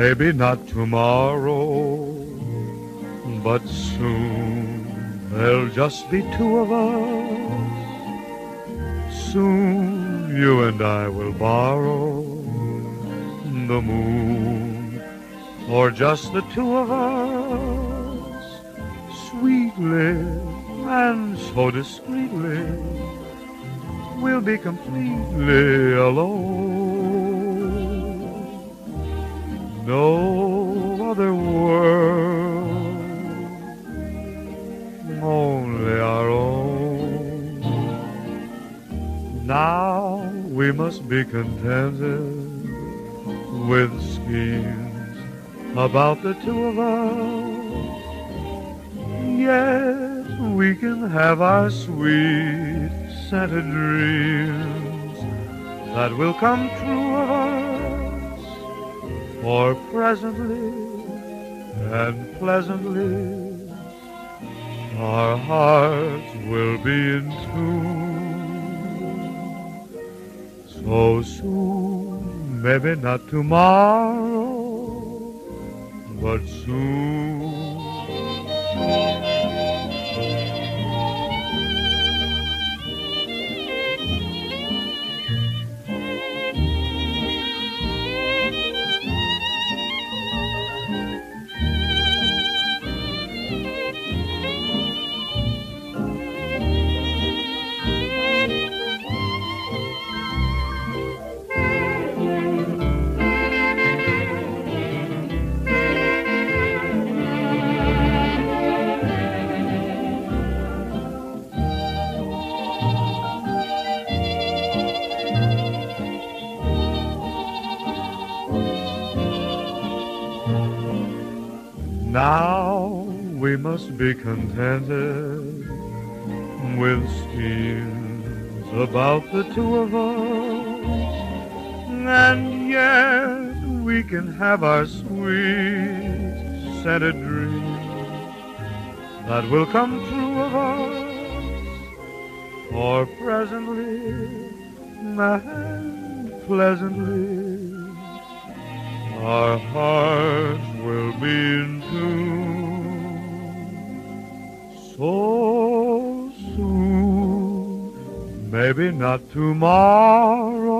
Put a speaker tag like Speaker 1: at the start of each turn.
Speaker 1: Maybe not tomorrow, but soon there'll just be two of us. Soon you and I will borrow the moon, or just the two of us, sweetly and so discreetly, we'll be completely alone. No other world, only our own. Now we must be contented with schemes about the two of us. Yes, we can have our sweet scented dreams that will come true. For presently and pleasantly, our hearts will be in tune. So soon, maybe not tomorrow, but soon. Now we must be contented with schemes about the two of us, and yet we can have our sweet scented dreams that will come true of us. For presently and pleasantly our hearts in so soon. Maybe not tomorrow,